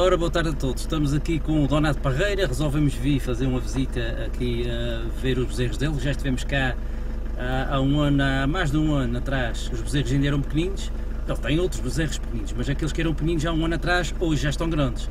Ora, boa tarde a todos. Estamos aqui com o Donato Parreira. Resolvemos vir fazer uma visita aqui a ver os bezerros dele. Já estivemos cá há, há um ano, há mais de um ano atrás. Os bezerros ainda eram pequeninos. Ele tem outros bezerros pequeninos, mas aqueles que eram pequeninos há um ano atrás, hoje já estão grandes.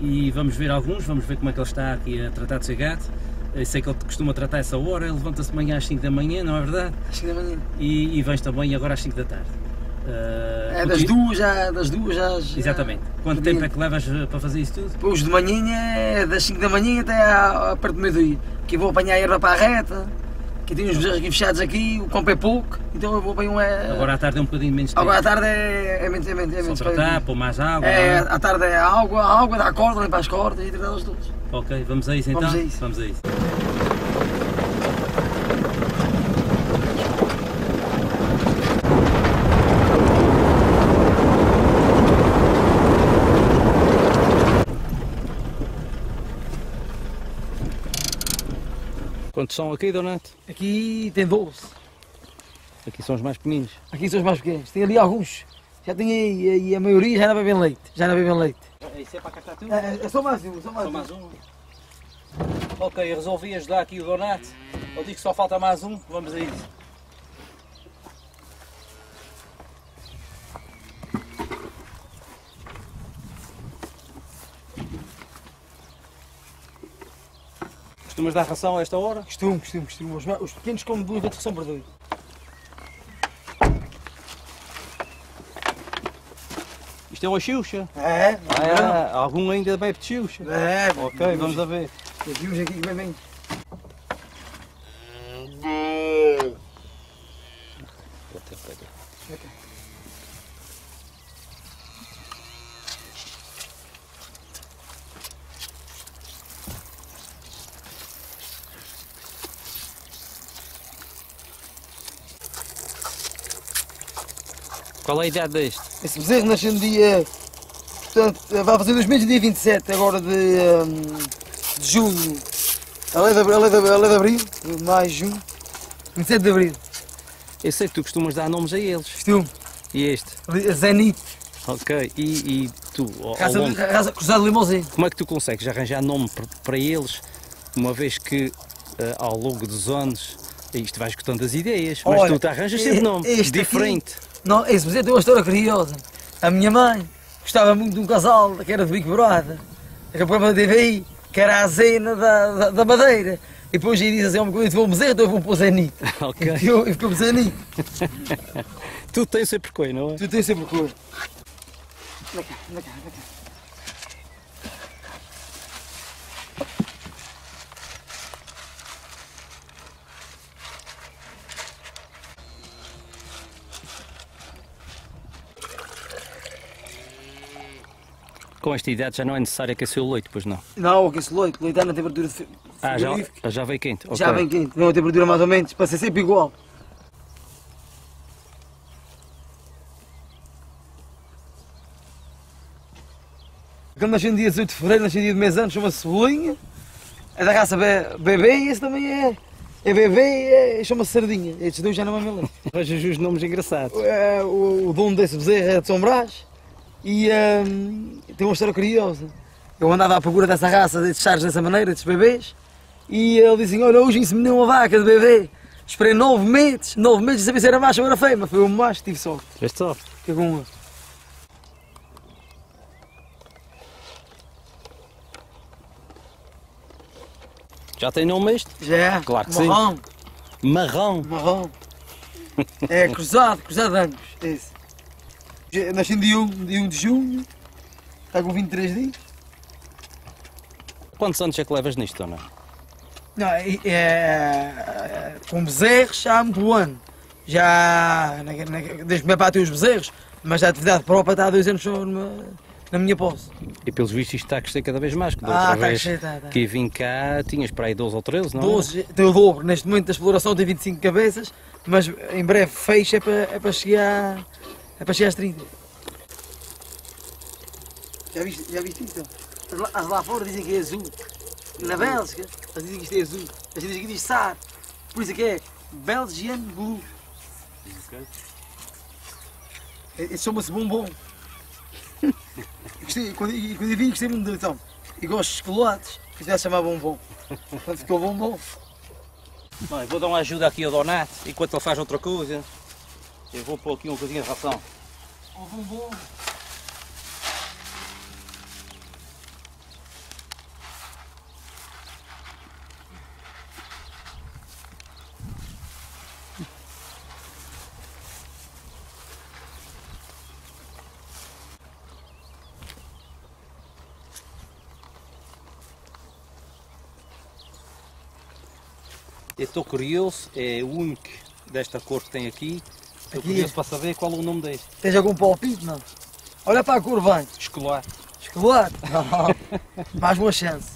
E vamos ver alguns, vamos ver como é que ele está aqui a tratar do seu gato. Eu sei que ele costuma tratar essa hora, ele levanta-se de manhã às 5 da manhã, não é verdade? Às 5 da manhã. E, e vens também agora às 5 da tarde. Uh, É das duas, já, das duas já- Exatamente. Quanto tempo é que levas uh, para fazer isso tudo? Depois de manhã é das 5 da manhã até à, à perto do meio-dia. Que eu vou apanhar a erva para a reta, que tem uns bezerros aqui fechados aqui, o campo é pouco, então eu vou apanhar um. É... Agora à tarde é um bocadinho menos tempo. Agora à tarde é, é menos, é menos, é menos Só tratar, pôr mais água. É, é? à tarde é água, água, dá corda, limpar as cordas e tratá-las todas. Ok, vamos a isso então? Vamos a isso. Vamos a isso. Quantos são aqui, Donato? Aqui tem 12. Aqui são os mais pequeninos. Aqui são os mais pequenos. Tem ali alguns. Já tem aí, e a maioria já não bebem leite. Já não bebem leite. Isso é para cá tudo? É, é só mais um, só mais Só um. mais um. Ok, eu resolvi ajudar aqui o Donato. Ele diz que só falta mais um, vamos a isso. Costumas dar ração a esta hora? Costumo, costumo, costumo. Os, os pequenos comem duas vezes são por dois. Isto é uma xuxa. É, Ah, algum ainda bebe de xuxa. é. Ok, vamos a ver. Tem aqui que bebem. Qual é a idade deste? Esse bezerro nasceu no dia. Portanto, vai fazer dois meses, dia 27 agora de, hum, de junho. Ela é de, abril- ela é de, de abril, de maio, junho. 27 de abril. Eu sei que tu costumas dar nomes a eles. Costumo. E este? Zenit. Ok, e, e tu, Raça, longo, raça cruzado limousine. como é que tu consegues arranjar nome para- eles, uma vez que eh, ao longo dos anos isto vai escutando as ideias, mas Olha, tu te arranjas sempre nome este aqui- Não, esse bezerro tem uma história curiosa. A minha mãe gostava muito de um casal que era de Big Brother, que era o programa da TVI, que era a Zena da, da, da Madeira. E depois ele disse assim, "Homem, quando eu vou bezerro, então eu vou pôr Zenit. Ok. E eu- e ficou Zenit. Tu tens sempre coisa, não é? Tu tens sempre cor. Anda cá, anda cá, anda cá. Com esta idade já não é necessário aquecer o leite, pois não? Não, que esse leite, leite está na temperatura de Ah, já, já veio quente. Já vem quente, vem uma temperatura mais ou menos, para ser sempre igual. Quando nasceu no dia 18 de fevereiro, nasceu dia de mês anos, chama-se Cebolinha. É da raça Be- bebê e esse também é. É bebê e é, chama-se Sardinha. Estes dois já não me lembro. Arranjas os nomes engraçados. É, o, o dono desse bezerro é de São Brás e hum, tem uma história curiosa. Eu andava à procura dessa raça, desses chares dessa maneira, desses bebês, e ele disse assim, olha, hoje inseminei uma vaca de bebê. Esperei nove meses, nove meses, sabia se era macho ou era fêmea. Foi um macho, tive sorte. Veste só. Fiquei com. Já tem nome este? Já, Claro que sim. marrão, Marrão. marrão. É cruzado, cruzado anos, esse. Já Nasci no dia 1, dia 1 de junho, está com 23 dias. Quantos anos é que levas nisto, Dona? Não, é, é, com bezerros há muito ano. Já, na, na, desde que meu pai tem os bezerros, mas a atividade própria está há dois anos na minha posse. E pelos vistos isto está a crescer cada vez mais. Que da Ah, outra vez crescer, está, está. que vim cá tinhas para aí 12 ou 13, não é? 12, tem o dobro, neste momento da exploração tem 25 cabeças, mas em breve fecha é para, é para, chegar, é para chegar às 30. Já viste, já viste isso? As lá, as lá fora dizem que é azul. Na Bélgica, eles dizem que isto é azul. As dizem que diz SAR. Por isso é que é Belgian Blue. Esse chama-se bombom. gostei, quando, e quando eu vim gostei muito de então. E gosto de chocolates, que já se chamar bombom. Portanto ficou bombom. Bem, vou dar uma ajuda aqui ao Donato, enquanto ele faz outra coisa. Eu vou pôr aqui um bocadinho de ração. O bombom. Eu estou curioso, é o único desta cor que tem aqui. Estou Aqui curioso é. para saber qual é o nome deste. Tens algum palpite, não? Olha para a cor, vem. Escolar. Não. Mais uma chance.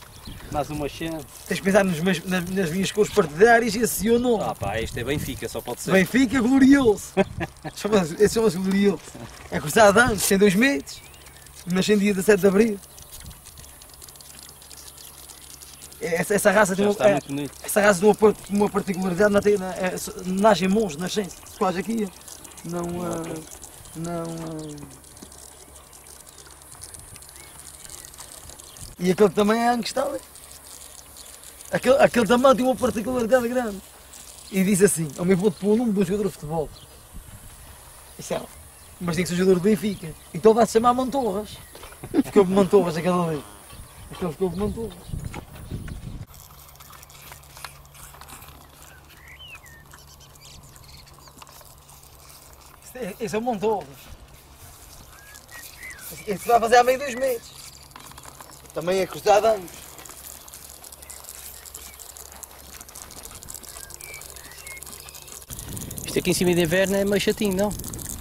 Mais uma chance. Tens de pensar nos meus- nas, nas minhas cores partidárias e esse é o nome. Ah pá, este é Benfica, só pode ser. Benfica glorioso. Chama-se- Esse chama-se glorioso. É cruzado de anos, tem dois meses. Nasceu dia 17 de Abril. Essa, essa raça tem uma, é- essa raça tem uma, uma particularidade, não é, nascem monges, nascem quase aqui. Não. ah, não. ah. E aquele também é ali. Aquele, aquele também tem uma particularidade grande. E diz assim: ao meu vou-te pôr o nome de um jogador de futebol. Isso é. Mas tem que ser jogador do Benfica. Então vai-se chamar Mantorras. Ficou de Mantorras aquele ali. Aquele ficou de Mantorras. Esse é- Esse é o. Esse- Esse vai fazer há meio dois meses. Também é cruzado anos. Isto aqui em cima de inverno é meio chatinho, não?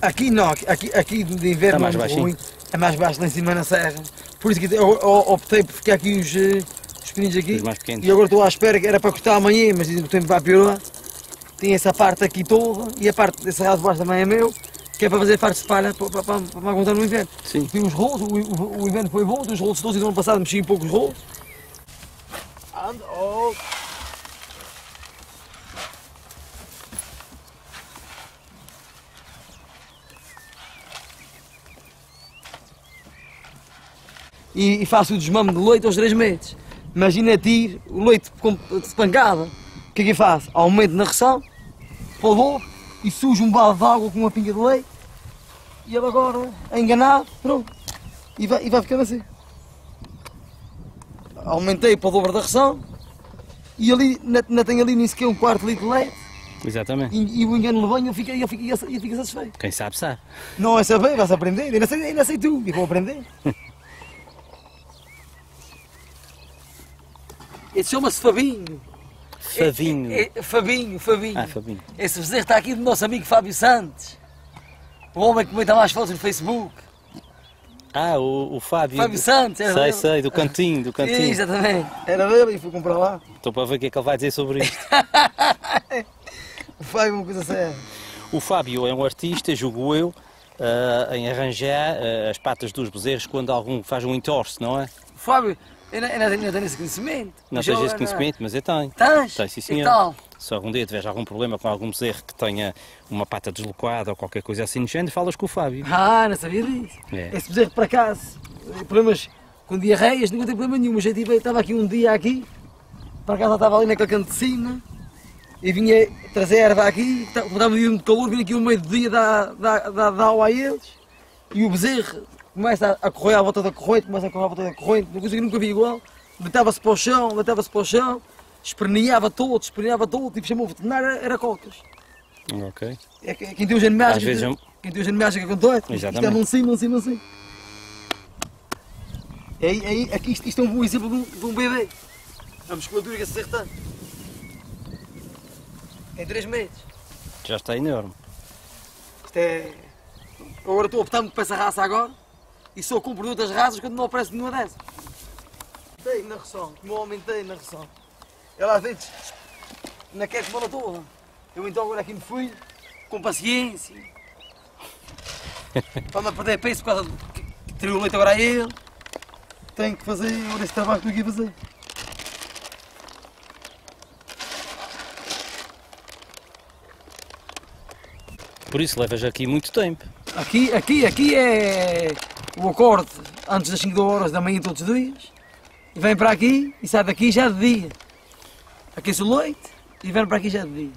Aqui não, aqui, aqui, de inverno mais é baixinho. ruim. É mais baixo lá em cima na serra. Por isso que eu, eu optei por ficar aqui os, eh, os pequeninos aqui. Os mais pequenos. E agora estou à espera que era para cortar amanhã, mas o tempo vai piorar. Tem essa parte aqui toda e a parte desse lado de baixo também é meu, que é para fazer fartos de palha para, para, para, para aguentar no inverno. Sim. Tem uns rolos, o, o, o inverno foi bom, os rolos todos e do ano passado mexi em poucos rolos. Anda, oh. E, e faço o desmame de leite aos 3 meses. Imagina tiro o leite com de pancada. O que é que eu faço? Aumento na ração, para o lobo, e sujo um balde de água com uma pinga de leite. E ele agora, enganado, pronto. E vai, e vai ficando assim. Aumentei para o dobro da ração. E ali, ainda tenho ali nem sequer um quarto de litro de leite. Exatamente. E, e o engano levou e eu fico, eu fico, eu fico satisfeito. Quem sabe, sabe. Não é saber, vais aprender. Ainda sei, ainda sei tu, e vou aprender. Esse chama-se Fabinho. Favinho. É, é, Fabinho, Fabinho. Ah, Fabinho. Esse bezerro está aqui do nosso amigo Fábio Santos. O homem que comenta mais fotos no Facebook. Ah, o, o Fábio. Fábio Santos, era Sei, dele. sei, do cantinho, do cantinho. Exatamente. Era dele e fui comprar lá. Estou para ver o que é que ele vai dizer sobre isto. O Fábio é uma coisa séria. O Fábio é um artista, julgo eu, ah, em arranjar ah, as patas dos bezerros quando algum faz um entorce, não é? O Fábio, eu não, eu não tenho- esse conhecimento. Não tens esse conhecimento, mas eu tenho. Tens? Tem, sim, E senhor. tal? Se algum dia tiveres algum problema com algum bezerro que tenha uma pata deslocada ou qualquer coisa assim do género, falas com o Fábio. Ah, não sabia disso. É. Esse bezerro por acaso, problemas com diarreias, nunca tem problema nenhum. Eu tive- estava aqui um dia aqui, por acaso estava ali naquele canto de cima, e vinha trazer erva aqui, estava um dia muito calor, vinha aqui no meio do dia dar, dar, dar, dar água a eles, e o bezerro começa a, correr à volta da corrente, começa a correr à volta da corrente, uma coisa que nunca vi igual, deitava-se para o chão, deitava-se para o chão, esperneava todo, esperneava todo, tipo chamou o veterinário, era, cocas. Ok. É que- quem tem os animais, Às vezes é um- quem tem os animais que acontece, é Exatamente. mão sim, mão sim, mão sim. É é aqui isto, isto é um bom exemplo de um, de um bebê. A musculatura que ser tem. Em 3 meses. Já está enorme. Isto é. Agora estou a optar muito para essa raça agora e só compro de outras raças quando não aparece nenhuma dessas. Aumentei na ração, como eu aumentei na ração. Ela às vezes não quer comer toda. Eu então agora aqui me fui, com paciência. Para não perder peso por causa de que, que tirei o leite agora a ele. Tenho que fazer agora esse trabalho que estou aqui a fazer. Por isso levas aqui muito tempo. Aqui, aqui, aqui é o acorde antes das 5 horas da manhã todos os dias. E vem para aqui e sai daqui já de dia. Aquece o leite e vem para aqui já de dia.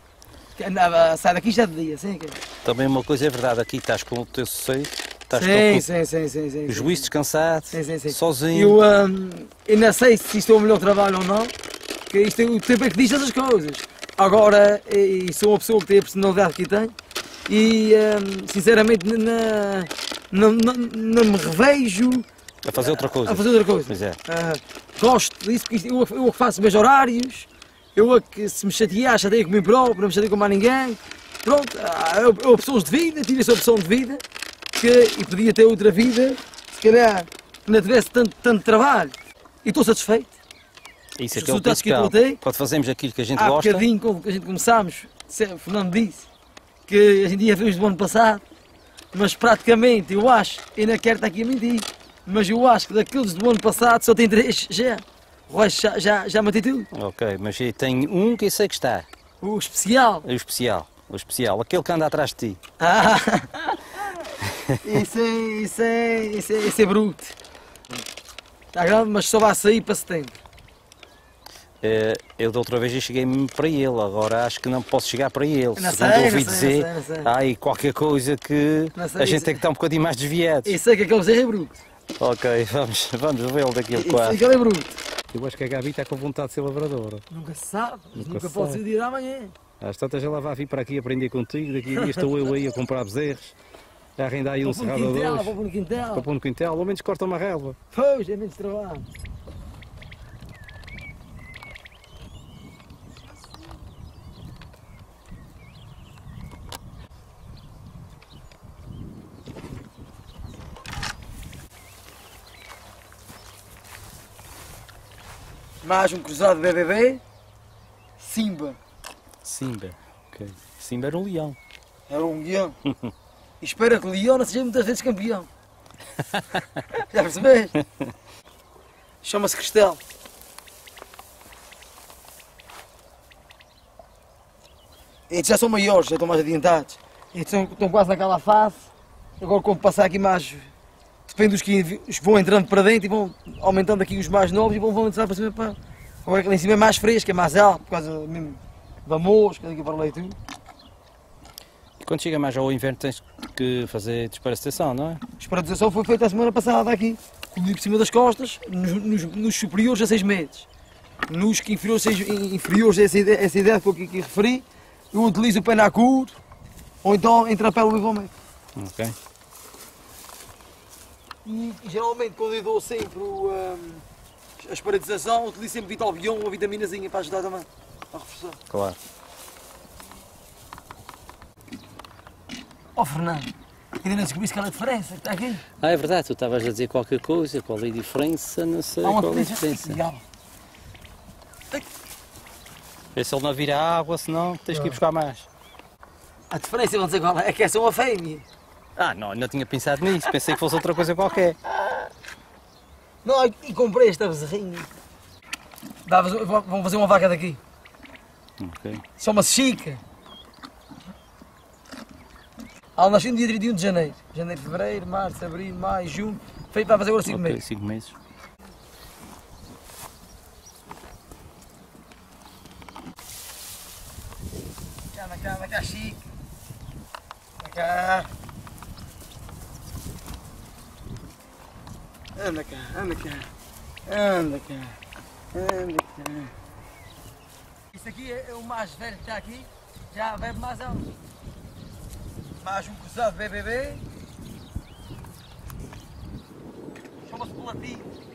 Andava- Sai daqui já de dia, sim. que- Também uma coisa é verdade, aqui estás com o teu sossego, estás Sim, com sim, sim, sim, sim. o sim. juízo descansado, Sim, sim, sim. sozinho. Eu hum, ainda sei se isto é o melhor trabalho ou não, que isto é o tempo é que diz essas coisas. Agora, e sou uma pessoa que tem a personalidade que tenho e hum, sinceramente na- não, não, não me revejo A fazer outra coisa. a fazer outra coisa. Pois é. Ah, gosto disso, porque eu, eu que faço meus horários, eu a que se me chatear, chateio comigo próprio, não me chateio com mais ninguém. Pronto, ah, eu, eu opções de vida, tive essa opção de vida, que, e podia ter outra vida, se calhar não tivesse tanto, tanto trabalho. E estou satisfeito. Isso é os que é o resultados que eu tenho- Quando fazemos aquilo que a gente Há gosta, bocadinho, como a gente começámos, o Fernando disse, que a gente ia ver do ano passado, mas praticamente, eu acho, ainda quero estar aqui a mentir, mas eu acho que daqueles do ano passado só tem três já. O resto já, já, já matei tudo. ok, mas tenho um que eu sei que está, O especial. o especial, o especial, aquele que anda atrás de ti. Ah, isso é, isso é, isso é, isso é bruto. Está grande, mas só vai sair para setembro. Eh, Eu da outra vez cheguei mesmo para ele, agora acho que não posso chegar para ele. Não Segundo sei, ouvi não sei, dizer, não sei, não sei. há aí qualquer coisa que sei, a gente tem que estar um bocadinho mais desviados. Isso é que aquele Zé é bruto. Ok, vamos, vamos vê-lo daqui a Isso é quatro. que ele é bruto. Eu acho que a Gabi está com vontade de ser lavradora. Nunca se sabe, Nunca nunca, pode ser o dia da manhã. Às tantas ela vai vir para aqui aprender contigo, daqui a dias estou eu aí a comprar bezerros, a arrendar aí um Vou pôr no cerrado a dois, vou pôr no quintal. para pôr no quintal, ao menos corta uma relva. Pois, é menos trabalho. Mais um cruzado BBB. Simba. Simba, ok. Simba era um leão. Era um leão. E espera que o leão não seja muitas vezes campeão. Já percebeste? Chama-se Cristel. Estes já são maiores, já estão mais adiantados. Estes estão, estão quase naquela fase. Agora, como passar aqui mais. Depende dos que, que vão entrando para dentro e vão aumentando aqui os mais novos e vão, vão entrar para cima. Para... Agora, aquele em cima é mais fresco, é mais alto, por causa mesmo da mosca, daqui para lá e tudo. E quando chega mais ao inverno tens que fazer desparasitação, não é? A esparadização foi feita a semana passada aqui, por cima das costas, nos, nos- nos superiores a 6 metros. Nos que inferiores, seis- inferiores a essa ideia, essa ideia que eu aqui, aqui referi, eu utilizo o penacur ou então entrapelo igualmente. Ok. E, e geralmente quando eu dou sempre o, ahm, a esparadização, utilizo sempre Vital Bion ou a vitaminazinha para ajudar também a reforçar. Claro. Ó Fernando, ainda não descobriste qual é a diferença que está aqui? Ah, é verdade, tu estavas a dizer qualquer coisa, qual é a diferença, não sei Há uma qual é a diferença. diferença. Legal. Vê se ele não vira água, senão tens que ir buscar mais. A diferença, vamos dizer qual é, é que essa é uma fêmea. Ah, não, não tinha pensado nisso, pensei que fosse outra coisa qualquer. Não, e comprei esta bezerrinha. Vamos fazer uma vaca daqui. Ok. Chama-se Chica. Ela nasceu no dia 31 de janeiro. Janeiro, fevereiro, março, abril, maio, junho. Feito para fazer agora 5 Ok, meses. cinco meses. Anda cá, anda cá, Chica. Cá. Anda cá, anda cá. Anda cá. Anda cá. Isso aqui é, é o mais velho que está aqui. Já bebe mais alto. Mais um cruzado BBB. Chama-se Platino.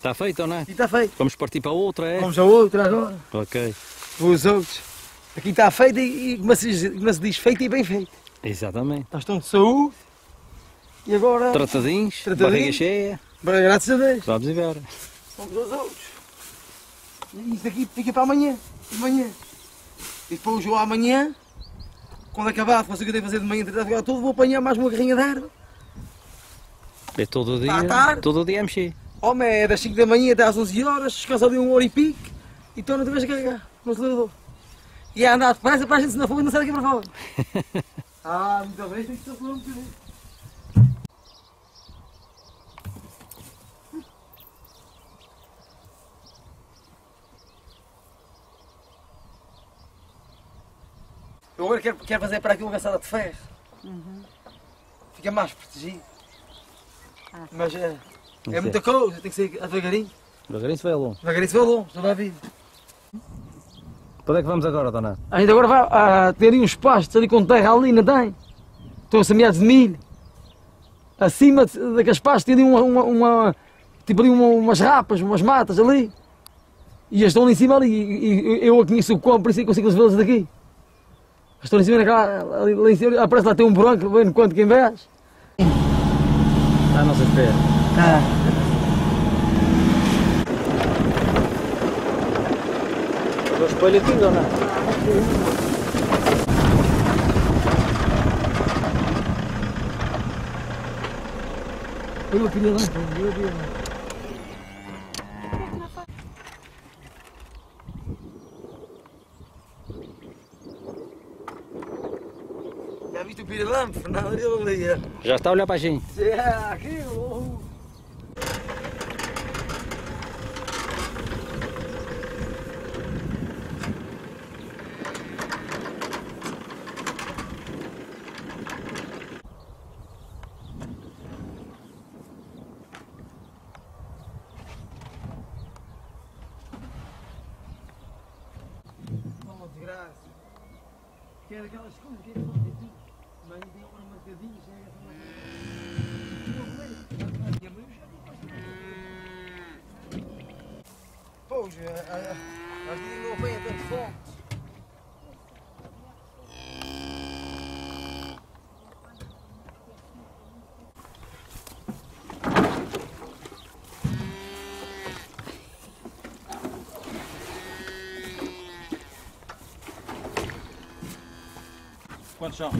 Está feito ou não é? Está feito. Vamos partir para outra, é? Vamos a outra agora. Ok. Os outros. Aqui está feito e, e como, se, diz- como se diz, feito e bem feito. Exatamente. Nós estamos de saúde. E agora, Tratadinhos, Tratadinhos. barriga cheia. graças a Deus, Vamos embora. vamos aos outros. E isto aqui fica para amanhã. De manhã. E depois eu amanhã, quando acabar, faço o que eu tenho a fazer de manhã, tentar ficar tudo, vou apanhar mais uma carrinha de erva. É todo o dia. Todo o dia a mexer. Homem, é das 5 da manhã até às 11 horas, descansa ali um hora e pique e estou outra vez a carregar no acelerador. E a andar depressa para a gente se não for não sai daqui para fora. ah, muito bem, tem que ser um bocadinho. Eu agora quero, quero fazer para aqui uma caçada de ferro. Fica mais protegido. Mas é, é Não muita coisa, tem que ser devagarinho. Devagarinho se vai longe. Devagarinho se vai longe, toda a vida. Para onde é que vamos agora, Dona? Ainda agora vai ah, ter ali uns pastos ali com terra ali, não tem? Estão semeados de milho. Acima daqueles pastos tem ali uma, uma, uma- tipo ali uma- umas rapas, umas matas ali. E eles estão ali em cima ali. E, e eu a conheço o quão, por isso é que consigo vê-los daqui. Eles Estão ali em cima naquela, ali, lá em cima, ah, parece lá tem um branco, no quanto quem vês. Está à nossa espera. Tá. O espelho aqui, Dona? Eu queria lá, eu queria lá. Já viste o pirilampo, ali, é. Já está a olhar para a gente. É, aquilo. Oh, Quer aquelas coisas que é marcadinhas. Mas tem uma marcadinha, chega a marcadinha. Pois, às vezes não apanha tanto fome. São?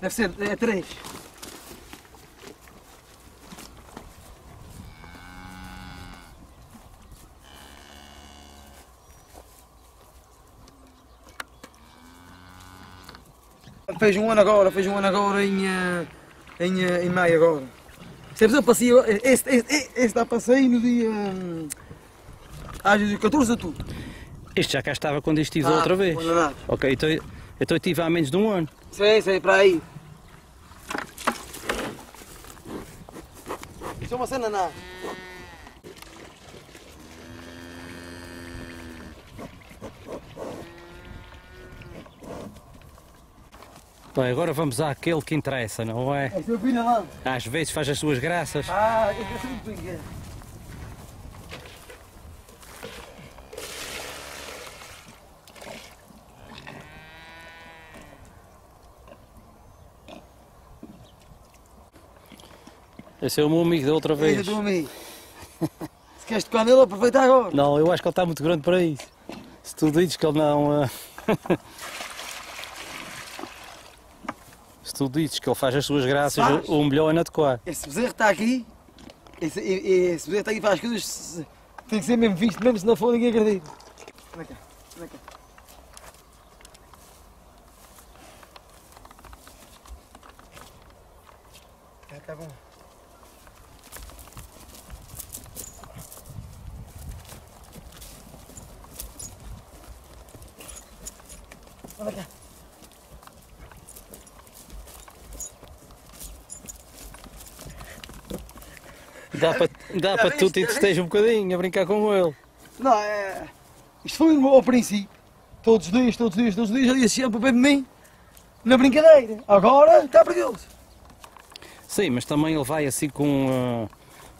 Deve ser, é três. Fez um ano agora, fez um ano agora em, eh, em, eh, em maio agora. Sabes, eu passei, esse, esse está para sair no dia, hum, dia 14 de outubro. Este já cá estava quando estive Ah, outra vez. andaste. Ok, então, então eu tive há menos de um ano. Sei, sei, para aí. Isso é uma cena nada. Bem, agora vamos àquele que interessa, não é? É Pinalão. Às vezes faz as suas graças. Ah, eu quero muito bem. Esse é o meu amigo da outra Veja vez. tu amigo. Se queres tocar nele, aproveita agora. Não, eu acho que ele está muito grande para isso. Se tu dizes que ele não. ah, Se tu dizes que ele faz as suas graças, Faz. o melhor é não adequar. Esse bezerro está aqui. Esse, esse bezerro está aqui faz coisas. Tem que ser mesmo visto, mesmo se não for, ninguém acredita. Anda cá, anda cá. Cá. Dá para, dá para tu te esteja um bocadinho a brincar com ele. Não, é. Isto foi no- ao princípio. Todos os dias, todos os dias, todos os dias, ele ia sempre para pé de mim. Na brincadeira. Agora está perigoso. Sim, mas também ele vai assim com, ah,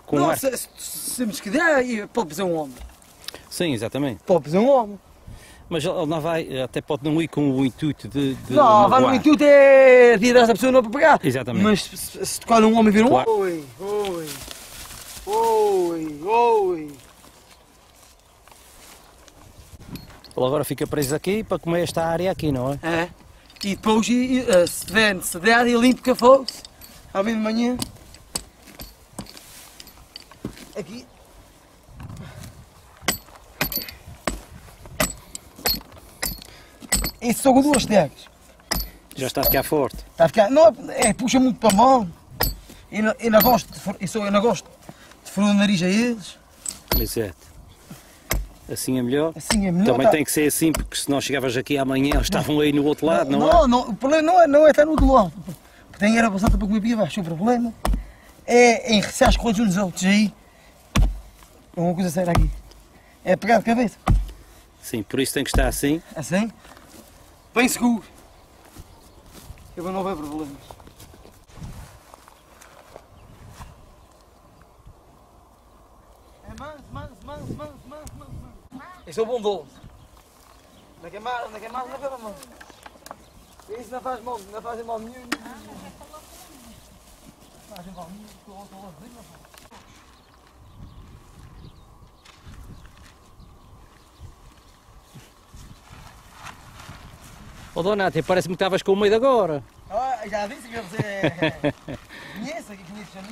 com não, ar. se, se, se me esquider, e pode ser um homem. Sim, exatamente. Pode ser um homem. Mas ele não vai, até pode não ir com o intuito de. de não, vai no intuito é tirar essa pessoa não para pegar. Exatamente. Mas se, se- se tocar num homem vir um Claro. Oi, oi, oi, oi. Ele agora fica preso aqui para comer esta área aqui, não é? É. E depois, e, e, eh, se tiver necessidade, eu limpo que fosse. À meia de manhã. Aqui. Isso são duas tegas. Já está a ficar forte. Está a ficar. Não, é, puxa muito para a mão. Eu não, eu não gosto de, eu sou, eu não gosto de furar o nariz a eles. Exato. Assim é melhor. Assim é melhor. Também tá- tem que ser assim, porque se nós chegavas aqui amanhã, eles estavam aí no outro lado, não, não, é? não, o problema não é, não é estar no outro lado. Porque tem era bastante para comer baixo. O problema é enriquecer as coisas uns outros aí. É uma coisa séria aqui. É pegar de cabeça. Sim, por isso tem que estar assim. Assim. Bem seguro. É para não haver problemas. É manso, manso, manso, manso, manso, manso. Eu sou bondoso. Não quer mais, não quer mais, não quer mais. Isso não faz mal, não faz mal nenhum. Não faz mal nenhum, estou estou a dizer, não faz. Ó Donato, parece-me que estavas com medo agora. Ah, já disse que você é... conhece aqui, conhece já não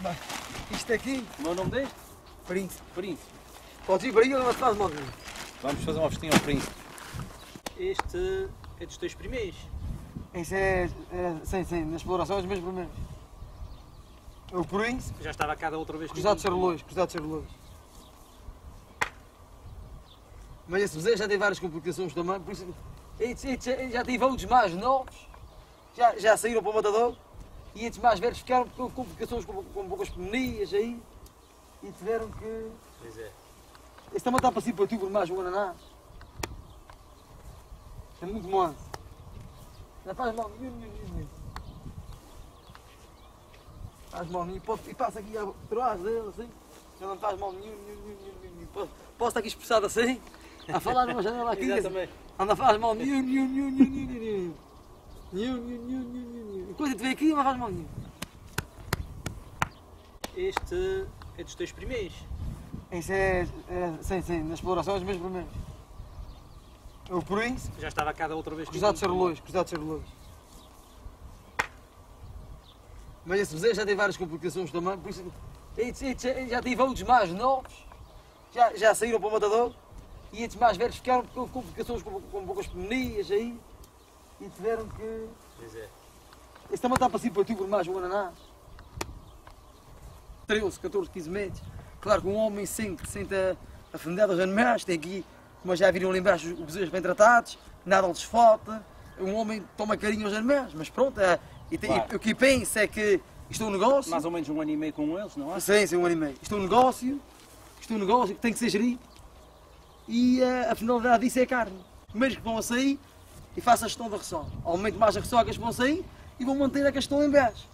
Bem, Isto aqui, O meu nome deste? príncipe. Príncipe. Pode ir para aí ou não se faz mal. Vamos fazer uma festinha ao príncipe. Este é dos teus primeiros. Isso é, é sim, sim, na exploração os meus primeiros. O príncipe, Já estava cá da outra vez. cruzado de charolões, cruzado de charolões. Mas esse bezerro já tem várias complicações também, por isso já- tem outros mais novos, já, já saíram para o matador, e estes mais velhos ficaram com complicações com, com poucas pneumonias aí, e tiveram que... Pois é. Esse também está para si para tu por mais um ananás. É muito manso. Não faz mal nenhum, nenhum, nenhum. Faz mal nenhum. Pode- E passa aqui atrás dele assim. Já não faz mal nenhum, nenhum, nenhum, nenhum. Posso, posso estar aqui expressado assim? A falar numa janela aqui. Exatamente. Não faz mal nenhum, nenhum, nenhum, nenhum, nenhum, nenhum. Nenhum, nenhum, nenhum. Coisa de ver aqui não faz mal nenhum. Este é dos teus primeiros. Isso é, é sim, sim, na exploração os meus primeiros. O príncipe. Já estava cá da outra vez. Cruzado de charolões, cruzado de charolões. Mas esse bezerro já tem várias complicações também, por isso já- tem outros mais novos, já, já saíram para o matador, e estes mais velhos ficaram com complicações com, com poucas pneumonias aí, e tiveram que... Pois é. Esse também está para si para tu por mais um ananás. 13, 14, 15 metros. Claro que um homem sente, sente a, a fendada dos animais, tem aqui, como já viram ali embaixo, os bezerros bem tratados, nada lhes falta. Um homem toma carinho aos animais, mas pronto, é, e, tem, Claro. o que penso é que isto é um negócio. Mais ou menos um ano e meio com eles, não é? Sim, sim, um ano e meio. Isto é um negócio, isto é um negócio que tem que ser gerido e eh, a finalidade disso é a carne. Primeiros que vão a sair e faço a gestão da ressão. Aumento mais a ressão que vão sair e vou manter a que estão em baixo.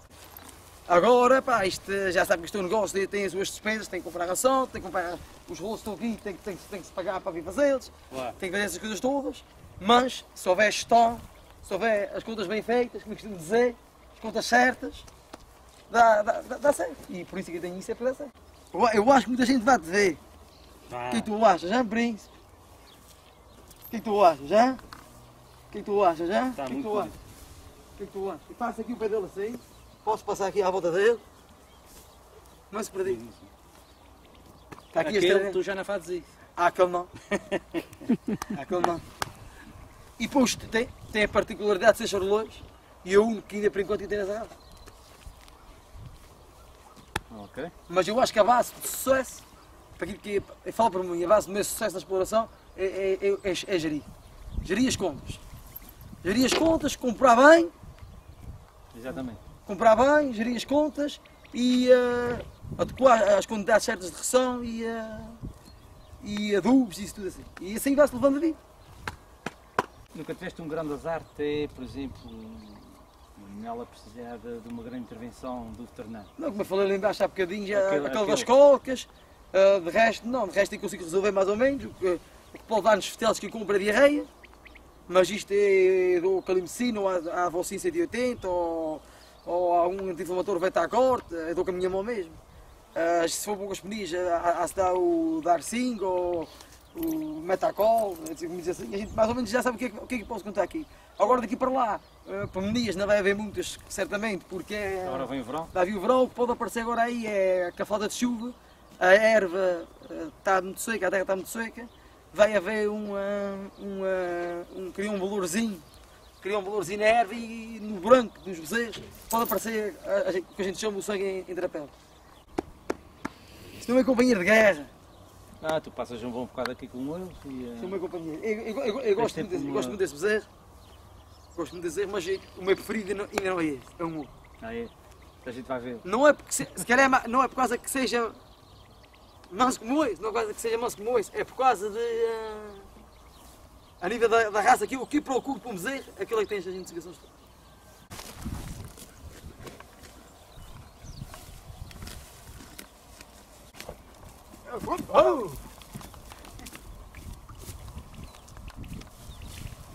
Agora, pá, isto eh, já sabe que isto é um negócio, tem as suas despesas, tem que comprar ração, tem que comprar os rolos que estão aqui, tem, que- tem, tem que se pagar para vir fazê-los, tem que fazer essas coisas todas, mas se houver gestão, se houver as contas bem feitas, como eu costumo dizer, as contas certas, dá, dá, dá, dá certo. E por isso que eu tenho isso é para dar certo. Eu, eu acho que muita gente vai te ver. O que tu achas, já, príncipe? O que tu achas, já? O que tu achas, já? Está o que tu achas? O que tu achas? Eu passo aqui o pé dele assim, posso passar aqui à volta dele, não se perdi. Está aqui Aquele este... tu já não fazes isso. Ah, aquele não. aquele não. E depois tem, tem a particularidade de ser charolões e é o único que ainda por enquanto tem essa raça. Ok. Mas eu acho que a base de sucesso, para aquilo que eu falo para mim, a base do meu sucesso na exploração é, é, é, é, é gerir. Gerir as contas. Gerir as contas, comprar bem, Exatamente. Comprar bem, gerir as contas e, eh, adequar as quantidades certas de ração e, uh, e adubos e isso tudo assim. E assim vai-se levando a vida. Nunca tiveste um grande azar ter, por exemplo, nela precisar de, de, uma grande intervenção do veterinário? Não, como eu falei ali embaixo há bocadinho, já, aquele, aquele, das colcas, uh, de resto, não, de resto eu consigo resolver mais ou menos, o que, o que pode dar nos fetelos que eu compro a diarreia, mas isto é do calimecina ou a, a Volcin 180 ou, ou algum anti-inflamatório vai estar a corte, é dou com a minha mão mesmo. Uh, se for poucas penias, há se dá o Darcing ou o Metacol, assim, a gente mais ou menos já sabe o que é, o que, é que posso contar aqui. Agora daqui para lá, uh, para menias não vai haver muitas, certamente, porque é, agora vem o verão. Vai vir o verão, o que pode aparecer agora aí é a falta de chuva, a erva uh, está muito seca, a terra está muito seca, vai haver um, um, um, criar um valorzinho, criar valorzinho na erva e no branco dos bezerros pode aparecer o que a gente chama o sangue entre a pele. Isto não é companheiro de guerra. Ah, tu passas um bom bocado aqui com eles e... Uh... São o meu companheiro. Eu, eu, eu, eu gosto, muito desse, uma... gosto muito desse bezerro. Gosto muito desse bezerro, mas o meu preferido ainda não é esse. É um. Ah, é? A gente vai ver. Não é porque, se, se calhar, é, não é por causa que seja manso como esse, não é por causa que seja manso como esse, é por causa de... Uh, a nível da, da raça, aqui, o que procuro para um bezerro, aquilo é que tem as investigações todas. Oh!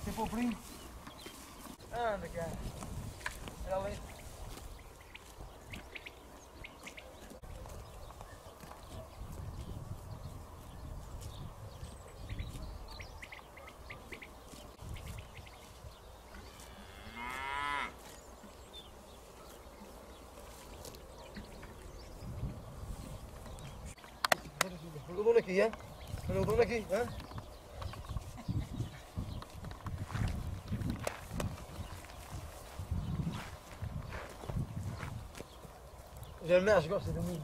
Você for primo? Anda, cara. Aqui, é? Olha o dono aqui, é? Já gosta de mim.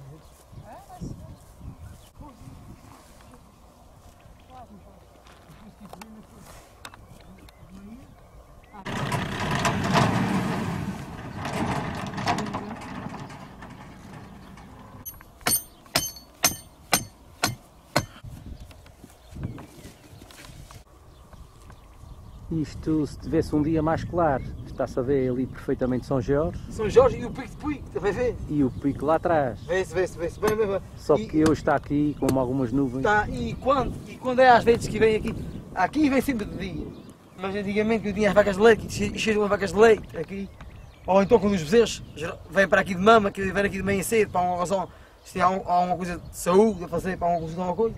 Isto, se tivesse um dia mais claro, está-se a ver ali perfeitamente São Jorge. São Jorge e o pico de Puig, também vê? E o pico lá atrás. Vê-se, vê-se, vê-se. Bem, bem, bem. Só e, que hoje está aqui com algumas nuvens. Está, e quando, e quando é às vezes que vem aqui, aqui vem sempre de dia. Mas antigamente eu tinha as vacas de leite, e cheiam as vacas de leite aqui. Ou então quando os bezerros vêm para aqui de mama, que vêm aqui de manhã cedo, para uma razão, se há, há uma coisa de saúde a fazer, para uma coisa, uma coisa.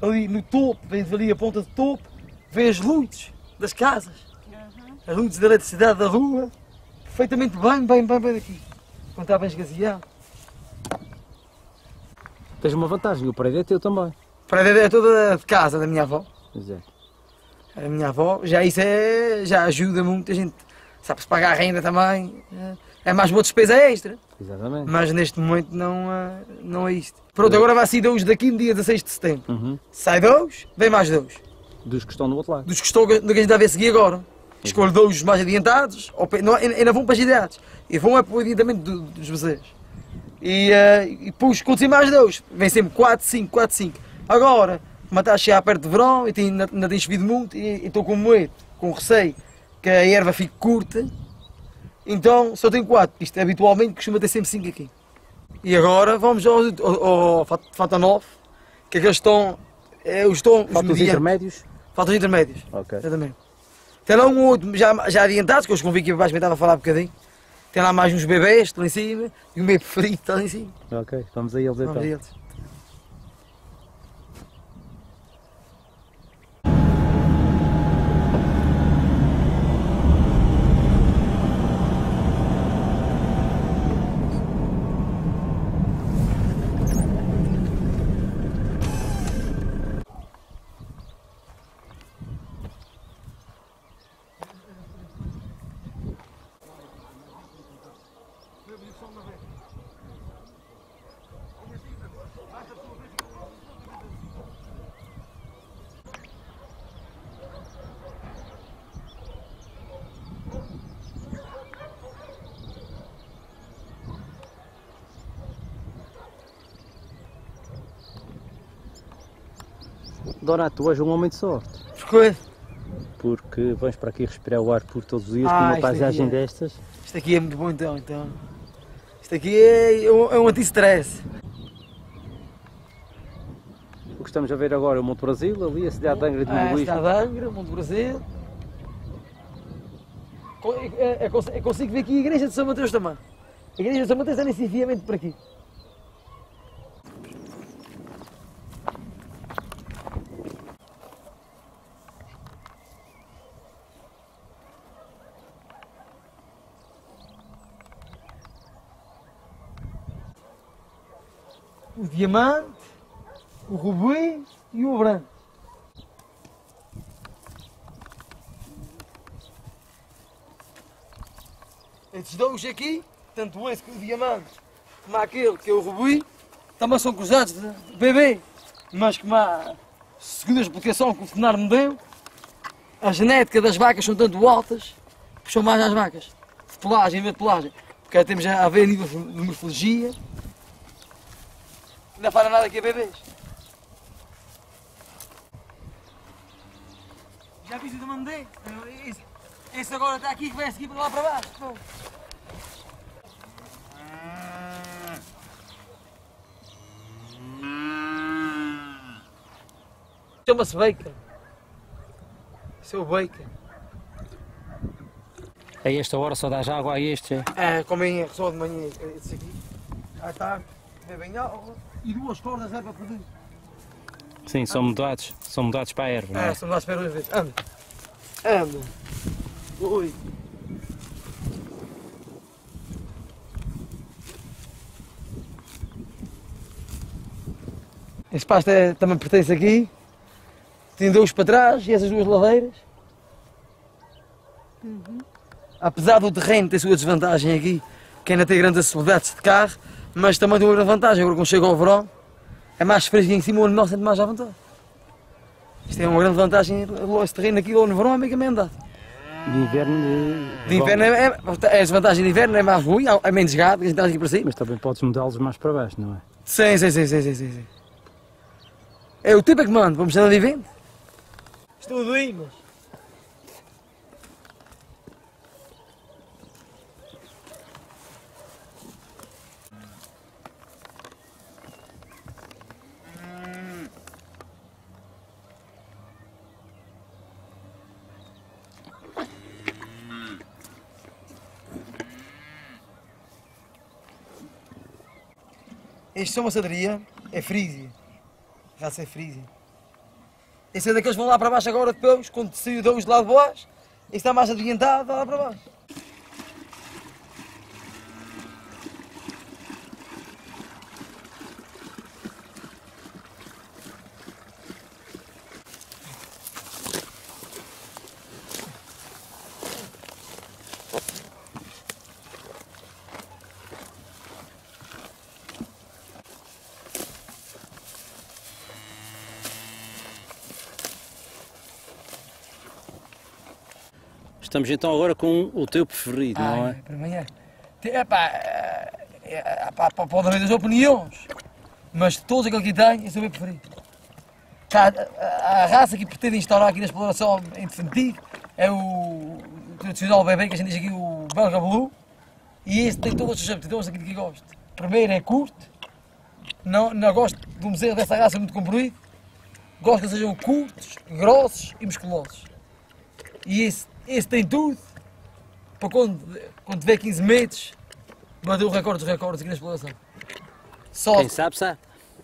Ali no topo, vem ali a ponta de topo, vê as luzes das casas as luzes da eletricidade da rua, perfeitamente bem, bem, bem, bem daqui. Quando está bem esgaseado. Tens uma vantagem, o prédio é teu também. O prédio é toda de casa da minha avó. Exato. A minha avó, já isso é, já ajuda muito, a gente sabe-se pagar a renda também, é, é mais boa despesa extra. Exatamente. Mas neste momento não, é, não é isto. Pronto, agora vai sair dois daqui no dia 16 de setembro. Uhum. Sai dois, vem mais dois. Dos que estão do outro lado. Dos que estão, do que a gente ver seguir agora. Escolho dois mais adiantados, ou, não, ainda vão para as idades, e vão é para o adiantamento dos bezerros. E, uh, e depois, quando mais dois, vem sempre 4, 5, 4, 5. Agora, como está a chegar perto de verão, e ainda, ainda tem chovido muito, e estou com medo, com receio, que a erva fique curta, então só tenho 4. Isto habitualmente costuma ter sempre 5 aqui. E agora vamos ao, ao, ao Fata 9, que aqueles estão. É, os estão Faltam os intermédios? Faltam os intermédios. Ok. Exatamente. Tem lá um outro já, já adiantado, que eu os convido aqui abaixo, estava a falar um bocadinho. Tem lá mais uns bebês, lá em cima, e o meu preferido está lá em cima. Ok, vamos a eles então. Vamos a eles. Donato, tu és um homem de sorte. Porquê? Porque vens para aqui respirar o ar por todos os dias Ah, com uma paisagem é- destas. Isto aqui é muito bom então, então. Isto aqui é, é um, é um anti-stress. O que estamos a ver agora é o Monte Brasil, ali a cidade de Angra de Ah, Luís. está de Angra, Monte Brasil. É, é, é, é consigo ver aqui a igreja de São Mateus também. A igreja de São Mateus é nesse enfiamento por aqui. Diamante, o rubi e o branco. Estes dois aqui, tanto esse que o diamante, como aquele que é o rubi, também são cruzados de bebê, mas como a explicação que o veterinário me deu, a genética das vacas são tanto altas, puxam mais às vacas, de pelagem em vez de pelagem, porque temos a ver a nível de morfologia, não faz nada aqui a bebês. Já viste o que mandei? Esse, esse agora está aqui que vai seguir para lá para baixo. pô. Chama-se bacon. É o bacon. A esta hora só dás água a este. é? É, comem só de manhã esse aqui. Aí está, bebem água e duas cordas é para poder. Sim, são mudados, são mudados para a erva. não é? É, estamos lá a esperar duas vezes. Anda. Anda. Oi. Este pasto é, também pertence aqui. Tem dois para trás e essas duas ladeiras. Apesar do terreno ter sua desvantagem aqui, que ainda tem grandes acessibilidades de carro, mas também tem uma grande vantagem. Agora quando chega ao verão, é mais fresco em cima, o animal sente mais à vontade. Isto é uma grande vantagem, esse terreno aqui no verão é meio caminho andado. De inverno. De inverno é, é, é a desvantagem de inverno é mais ruim, é menos gado, que a gente está aqui para cima. Mas também podes mudá-los mais para baixo, não é? Sim, sim, sim, sim, sim, sim. É o tempo é que manda, vamos estar de vento. Estou doido, mas... Este é uma sadaria, é frísia. Raça é frísia. Esse é daqueles que vão lá para baixo agora depois, quando saiu dois de lá de baixo. Este está mais adiantado, vai lá para baixo. Estamos então agora com o teu preferido, não é? para mim é. É pá, é, pá, pode haver das opiniões, mas de todos aqueles que tem, esse é o meu preferido. Tá, a, a raça que pretende instaurar aqui na exploração em Defentig é o, tradicional bebê que a gente diz aqui, o belga blue, e esse tem todas as aptidões aquilo que gosto. Primeiro é curto, não, não gosto de um bezerro dessa raça muito comprido, gosto que sejam curtos, grossos e musculosos. E esse, esse tem tudo para quando, quando tiver 15 metros, bater o recorde dos recordes aqui na exploração. Só Quem sabe, sabe.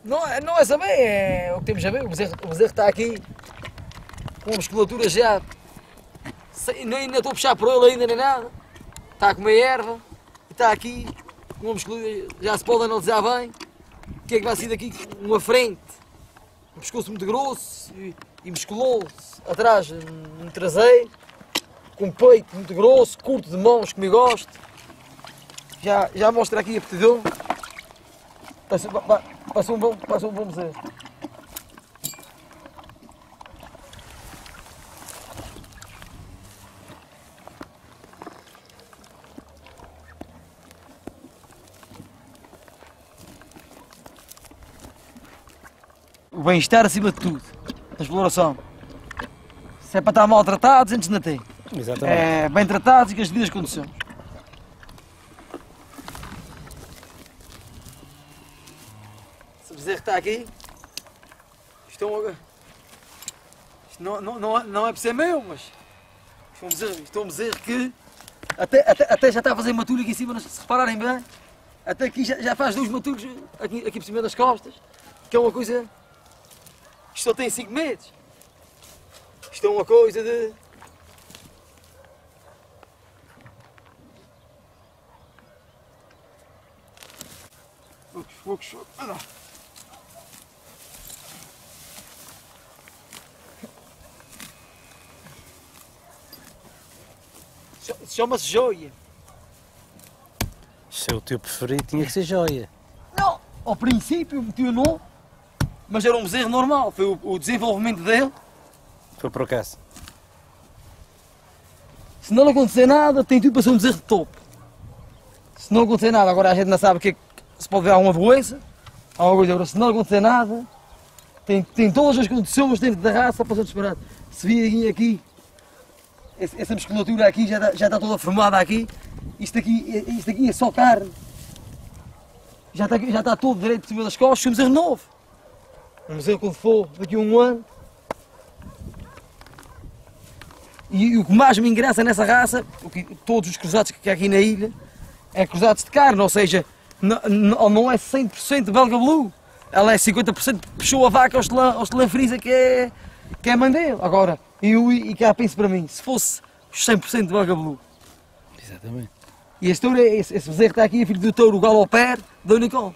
não, é- não é saber, é o que temos a ver. O bezerro, o bezerro está aqui com a musculatura já. sem- nem ainda estou a puxar por ele ainda nem nada. Está a comer erva. e Está aqui com uma musculatura. Já se pode analisar bem. O que é que vai sair daqui? Uma frente. Um pescoço muito grosso e, e musculoso. Atrás um traseiro. Com peito muito grosso, curto de mãos, como eu gosto. Já, já mostra aqui a aptidão. Passou, pa- pa- passou um bom, passou um bom bezerro. O bem-estar acima de tudo. da exploração. Se é para estar maltratados, antes não tem. Exatamente. É, bem tratados e com as devidas condições. Se o bezerro está aqui, isto é um... Isto não, não, não, é- não é por ser meu, mas isto é um bezerro, isto é um bezerro que até, até, até já está a fazer matura aqui em cima, se repararem bem, até aqui já, já faz dois maturos aqui, aqui por cima das costas, que é uma coisa... Isto só tem 5 meses. Isto é uma coisa de... Ah, não. Ch- Chama-se joia. Se é o teu preferido, tinha que ser joia. Não, ao princípio meti o nome, mas era um bezerro normal. Foi o, o desenvolvimento dele. Foi por acaso. Se não acontecer nada, tem tudo para ser um bezerro de topo. Se não acontecer nada, agora a gente não sabe o que é que se pode ver alguma doença, alguma coisa. Se não acontecer nada, tem, tem todas as condições dentro da raça para ser disparado. Se virem aqui, essa musculatura aqui já está, já está toda formada aqui. Isto aqui, isto aqui é só carne. Já está, já está todo direito por cima das costas, um bezerro novo. Um bezerro quando for daqui a um ano. E, o que mais me engraça nessa raça, o que, todos os cruzados que há aqui na ilha, é cruzados de carne, ou seja, n- n- não é 100% belga blue, ela é 50% puxou a vaca ao estelã, ao estelã frisa que é, que é a mãe dele. Agora, eu e cá penso para mim, se fosse 100% belga blue, Exatamente. e este touro, é- esse, esse bezerro que está aqui é filho do touro Galoper da Unicol.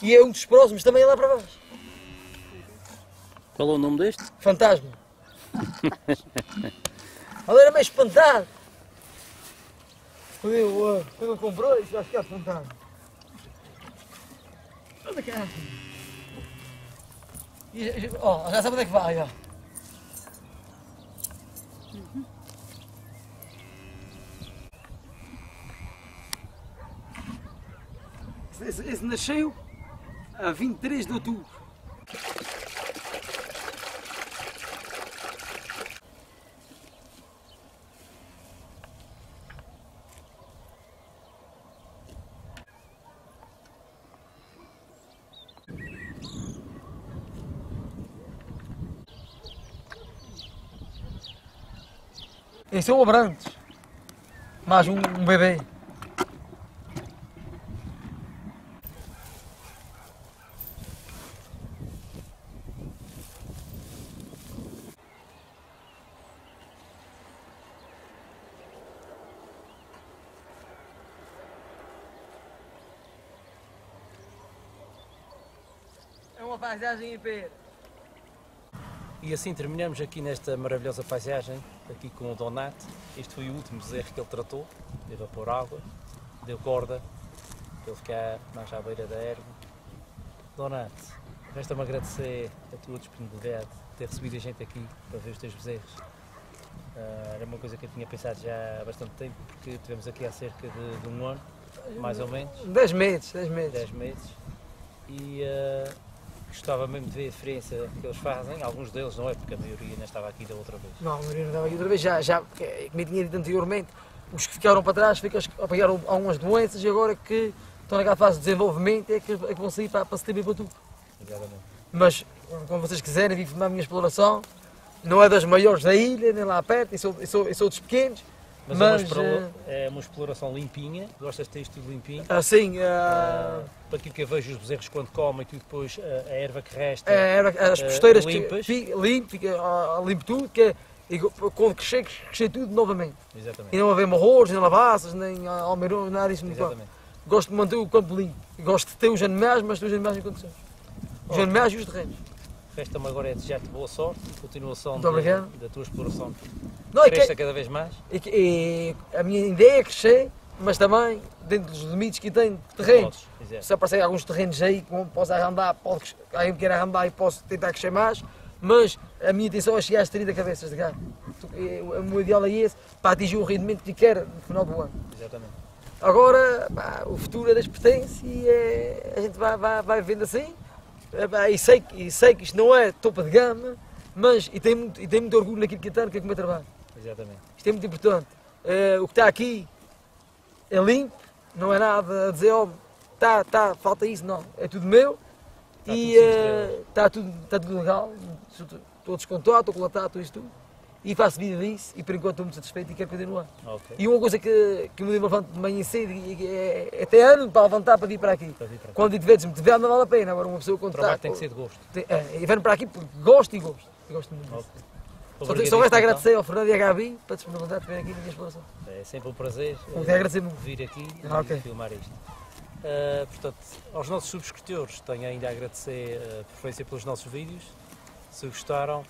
E é um dos próximos também é lá para baixo. Qual é o nome deste? Fantasma. Ele era meio espantado. Quando eu, uh, quando ele comprou, isso acho que é fantasma. Olha cá. E, e- Ó, já sabe onde é que vai, ó. Esse, esse nasceu a 23 de outubro. Esse é o Abrantes. Mais um, um bebê. Paisagem. E assim terminamos aqui nesta maravilhosa paisagem, aqui com o Donato. Este foi o último bezerro que ele tratou, deu a pôr água, deu corda, para ele ficar mais à beira da erva. Donato, resta-me agradecer a tua disponibilidade de ter recebido a gente aqui para ver os teus bezerros. Ah, era uma coisa que eu tinha pensado já há bastante tempo, porque estivemos aqui há cerca de, de um ano, mais ou menos. 10 meses, 10 meses. 10 meses e eh, gostava mesmo de ver a diferença que eles fazem, alguns deles não é, porque a maioria ainda estava aqui da outra vez. Não, a maioria não estava aqui outra vez, já, já, porque, como eu tinha dito anteriormente, os que ficaram para trás ficam a apanhar algumas doenças e agora que estão naquela fase de desenvolvimento é que, é que vão sair para, para setembro e para outubro. Exatamente. Mas, como vocês quiserem, vim filmar a minha exploração, não é das maiores da ilha, nem lá perto, eu sou, eu sou, eu sou dos pequenos, Mas, mas, é, uma explo- eh, é uma exploração limpinha, gostas de ter isto tudo limpinho. assim, ah, para aquilo que eu vejo os bezerros quando comem, tu depois eh, a erva que resta. é, era as posteiras limpas. que limpo, ah, limpo tudo, que é, e quando crescer, crescer tudo novamente. E Exatamente. não haver morros, nem lavaças, nem ah, almeirões, nada disso. Exatamente. Gosto de manter o campo limpo. Gosto de ter os animais, mas ter os animais em condições. Os animais e os terrenos. Resta-me agora é desejar-te boa sorte, continuação obrigado. da tua exploração. Não, Cresça que, cada vez mais. que- é- a minha ideia é crescer, mas também dentro dos limites que tem de terrenos. Podes. Se aparecer alguns terrenos aí que posso arrendar, alguém me queira arrendar e posso tentar crescer mais, mas a minha intenção é chegar às 30 cabeças de gado. O meu ideal é esse, para atingir o rendimento que quero no final do ano. Exatamente. Agora, pá, o futuro é das pertence e é, a gente vai, vai, vai vendo assim. É, e, sei, que- e sei que isto não é topa de gama, mas e tenho muito, e tenho muito orgulho naquilo que eu tenho, que é o meu trabalho. Exatamente. Isto é muito importante. O que está aqui é limpo, não é nada a dizer, ó, tá, tá, falta isso, não. É tudo meu Está e tudo eh, está tudo, está tudo legal. Estou descontado, estou colatado, estou isto tudo. E faço vida disso e por enquanto estou muito satisfeito e quero continuar. Ok. E uma coisa que, que me levanto de manhã cedo e e é, até ano para levantar para vir para aqui. Para vir para. Quando te vedes, te ver não vale a pena. Agora uma pessoa quando trabalho está. tem que ser de gosto. tem- é, e venho para aqui porque gosto e gosto. E gosto muito disso. Ok. Só, só resta então. agradecer ao Fernando e à Gabi para disponibilidade de vir aqui na minha exploração. É sempre um prazer eh, vir aqui Ah, e ok. filmar isto. Uh, portanto, aos nossos subscritores tenho ainda a agradecer a preferência pelos nossos vídeos. Se gostaram,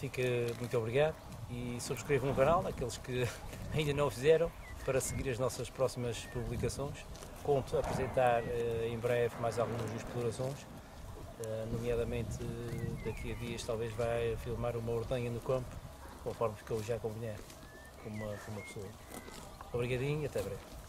fica muito obrigado e subscrevam o canal, aqueles que ainda não o fizeram, para seguir as nossas próximas publicações. Conto apresentar eh, em breve mais algumas explorações, eh, nomeadamente eh, daqui a dias talvez vai filmar uma ordenha no campo, conforme eu já convinha com uma, com uma pessoa. Obrigadinho e até breve.